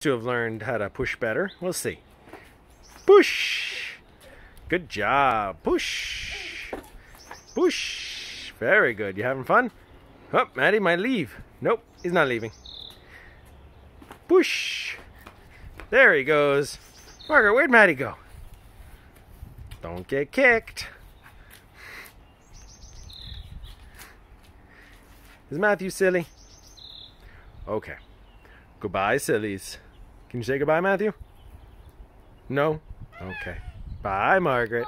to have learned how to push better. We'll see. Push. Good job. Push. Push. Very good. You having fun? Oh, Maddie might leave. Nope, he's not leaving. Push. There he goes. Margaret, where'd Maddie go? Don't get kicked. Is Matthew silly? Okay. Goodbye, sillies. Can you say goodbye, Matthew? No? Okay. Bye, Margaret.